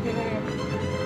Thank